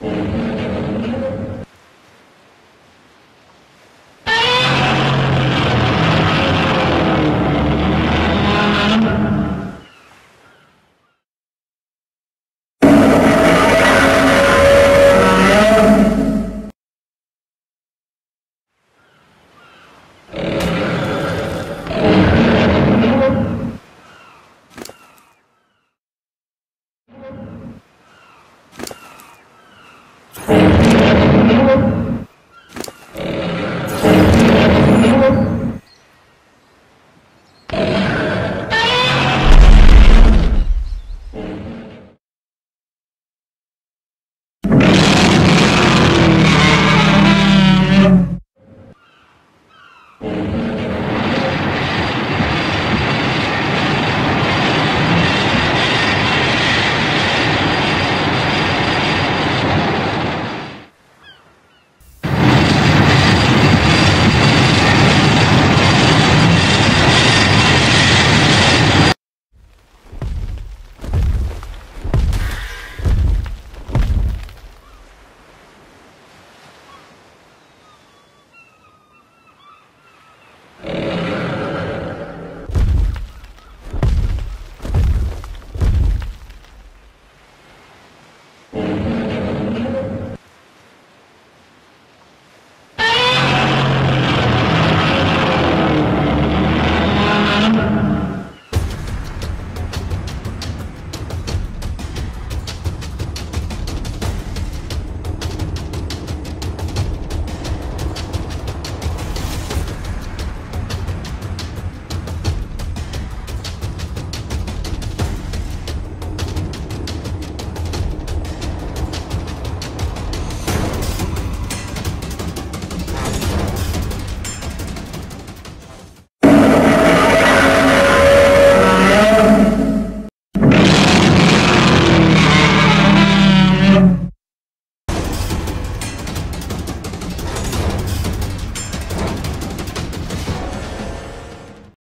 Mm-hmm.